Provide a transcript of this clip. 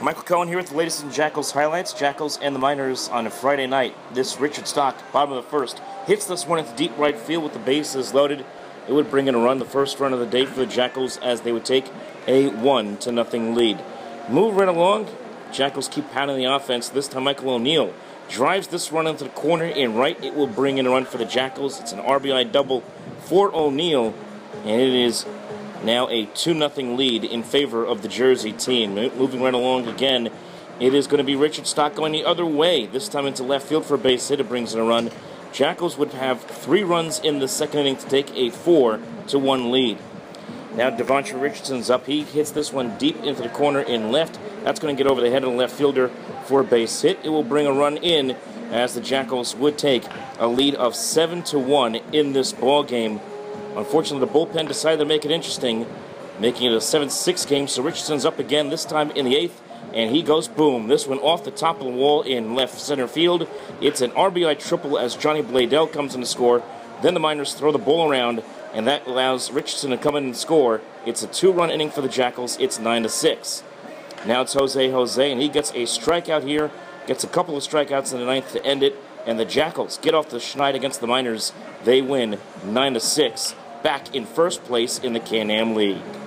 Michael Cohen here with the latest in Jackals highlights. Jackals and the Miners on a Friday night. This Richard Stock, bottom of the first, hits this one into deep right field with the bases loaded. It would bring in a run, the first run of the day for the Jackals, as they would take a one to nothing lead. Move right along. Jackals keep pounding the offense. This time, Michael O'Neill drives this run into the corner in right. It will bring in a run for the Jackals. It's an RBI double for O'Neill, and it is now a 2 0 lead in favor of the Jersey team. Moving right along again, it is going to be Richard Stock going the other way, this time into left field for a base hit. It brings in a run. Jackals would have three runs in the second inning to take a 4 to 1 lead. Now Devontre Richardson's up. He hits this one deep into the corner in left. That's going to get over the head of the left fielder for a base hit. It will bring a run in as the Jackals would take a lead of 7 to 1 in this ball game. Unfortunately, the bullpen decided to make it interesting, making it a 7-6 game. So Richardson's up again, this time in the eighth, and he goes boom. This one off the top of the wall in left center field. It's an RBI triple as Johnny Bladell comes in to score. Then the Miners throw the ball around, and that allows Richardson to come in and score. It's a two-run inning for the Jackals. It's 9 to 6. Now it's Jose Jose, and he gets a strikeout here, gets a couple of strikeouts in the ninth to end it, and the Jackals get off the schneid against the Miners. They win 9 to 6 back in first place in the Can-Am League.